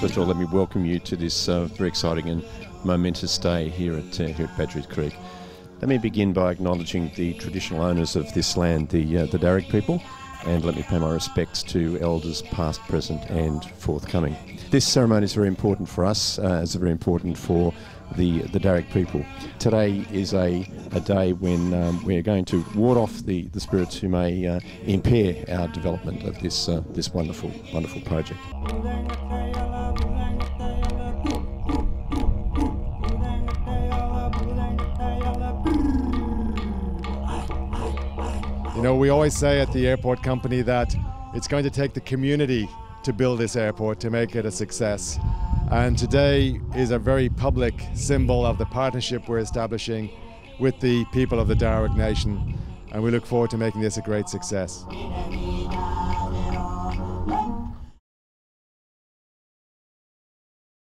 First of all, let me welcome you to this uh, very exciting and momentous day here at, uh, here at Creek. Let me begin by acknowledging the traditional owners of this land, the, uh, the Darug people, and let me pay my respects to elders past, present, and forthcoming. This ceremony is very important for us, uh, it's very important for the, the Darug people. Today is a, a day when um, we're going to ward off the, the spirits who may uh, impair our development of this, uh, this wonderful, wonderful project. You know, we always say at the airport company that it's going to take the community to build this airport to make it a success. And today is a very public symbol of the partnership we're establishing with the people of the Darug Nation. And we look forward to making this a great success.